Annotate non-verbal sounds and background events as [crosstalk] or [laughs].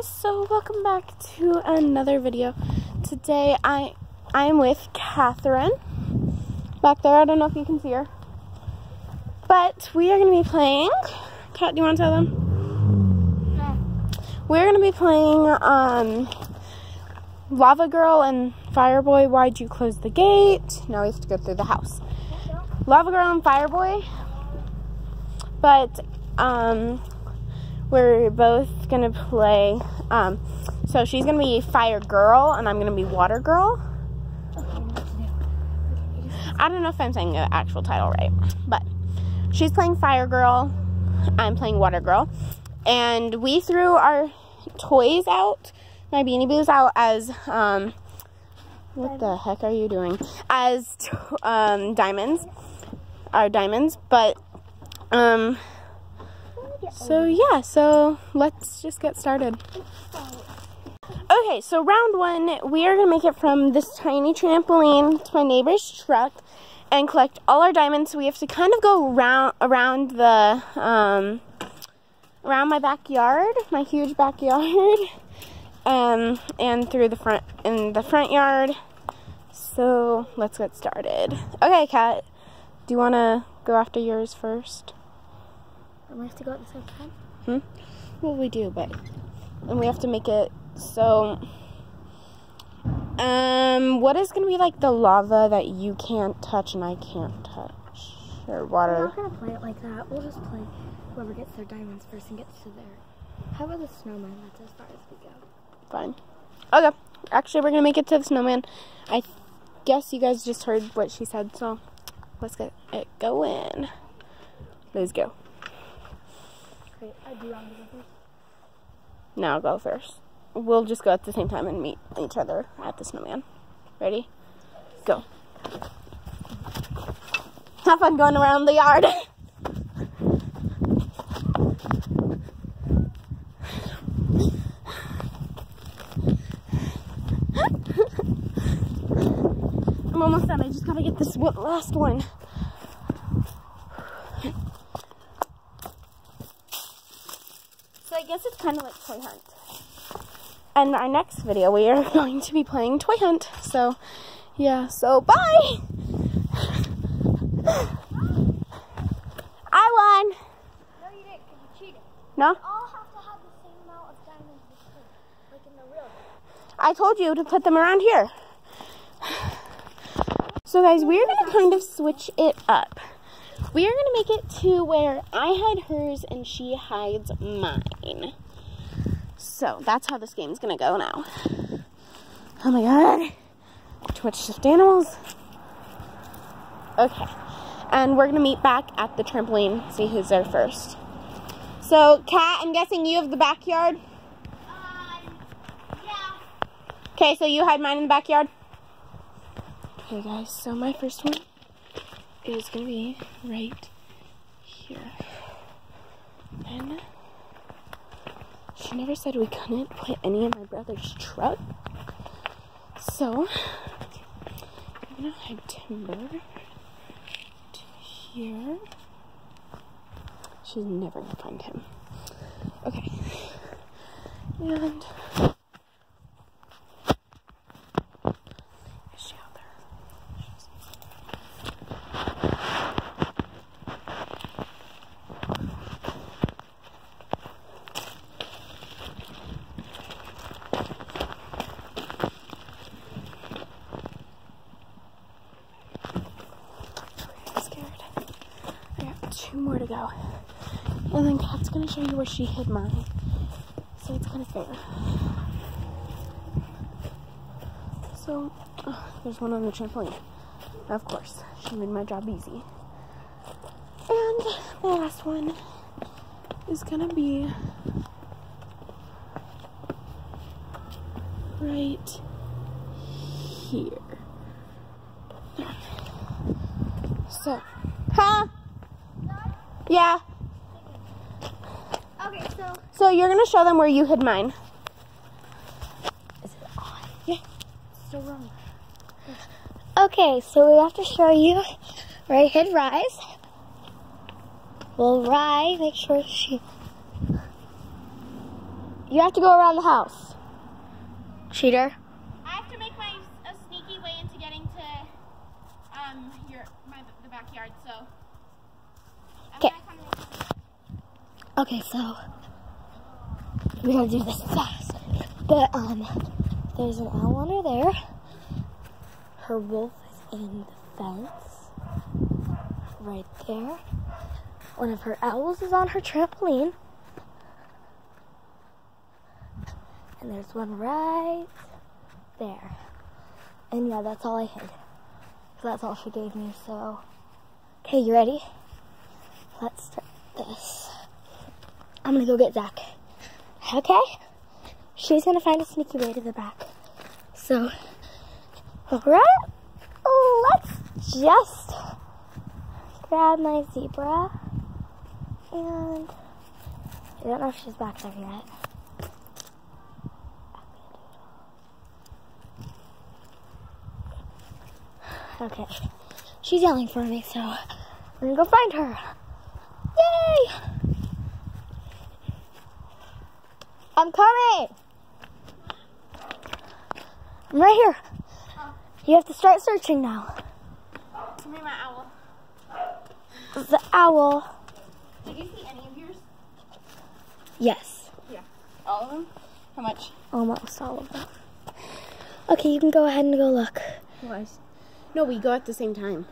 guys, so welcome back to another video. Today I I'm with Catherine back there. I don't know if you can see her, but we are going to be playing. Cat, do you want to tell them? We're going to be playing um, Lava Girl and Fireboy. Why'd you close the gate? Now we have to go through the house. Lava Girl and Fireboy, but um we're both gonna play. Um, so she's gonna be Fire Girl, and I'm gonna be Water Girl. I don't know if I'm saying the actual title right, but she's playing Fire Girl. I'm playing Water Girl, and we threw our toys out, my Beanie Boos out as um, what the heck are you doing? As um, diamonds, our diamonds, but um so yeah, so let's just get started. Okay, so round one, we are gonna make it from this tiny trampoline to my neighbor's truck and collect all our diamonds. So we have to kind of go around around the um, around my backyard, my huge backyard, [laughs] um, and through the front in the front yard. So let's get started. Okay, Kat, do you want to go after yours first? And we have to go at the same time? Hmm? Well, we do, but and we have to make it so. Um, what is gonna be like the lava that you can't touch and I can't touch, or water? We're not gonna play it like that. We'll just play whoever gets their diamonds first and gets to there. How about the snowman? That's as far as we go. Fine. Okay. Actually, we're gonna make it to the snowman. I guess you guys just heard what she said, so let's get it going. Let's go. Wait, I do want to go first. I'll go first. We'll just go at the same time and meet each other at the snowman. Ready? Go. Have fun going around the yard. [laughs] I'm almost done. I just gotta get this last one. So I guess it's kind of like Toy Hunt. And our next video, we are [laughs] going to be playing Toy Hunt. So, yeah. So, bye! [laughs] I won! No, you didn't, because you cheated. No? all have to have the same amount of diamonds like in the real I told you to put them around here. [sighs] So, guys, we're going to kind of switch it up. We are going to make it to where I hide hers and she hides mine. So, that's how this game's going to go now. Oh my god. Too much stuffed animals. Okay. And we're going to meet back at the trampoline, see who's there first. So, Kat, I'm guessing you have the backyard? Um, yeah. Okay, so you hide mine in the backyard. Okay, guys, so my first one is gonna be right here. And she never said we couldn't put any in my brother's truck. So I'm gonna hide timber to here. She's never gonna find him. Okay. And is she out there? I'm scared. I got two more to go. And then Kat's gonna show you where she hid mine. So it's kind of fair. So, oh, there's one on the trampoline. Of course, she made my job easy. And the last one is gonna be right here. So, huh? Yeah. Okay, so So you're gonna show them where you hid mine. is it on? Yeah. Still wrong. Okay, so we have to show you where I hid Rise. Well, Rye, make sure she You have to go around the house. Cheater. I have to make my a sneaky way into getting to um your my the backyard. So. I'm 'Kay. gonna kinda- Okay, so we're gonna do this fast. But um, there's an owl under there. Her wolf is in the fence, right there. One of her owls is on her trampoline, and there's one right there. And yeah, that's all I hid. That's all she gave me. So, okay, you ready? Let's start this. I'm gonna go get Zach. Okay? She's gonna find a sneaky way to the back. So, alright, let's just grab my zebra. And I don't know if she's back there yet. Okay, she's yelling for me, so we're gonna go find her. Yay! I'm coming. I'm right here. You have to start searching now. Give me my owl. The owl. Did you see any of yours? Yes, Yeah. All of them? How much? almost all of them. Okay, you can go ahead and go look. Was. No, we go at the same time.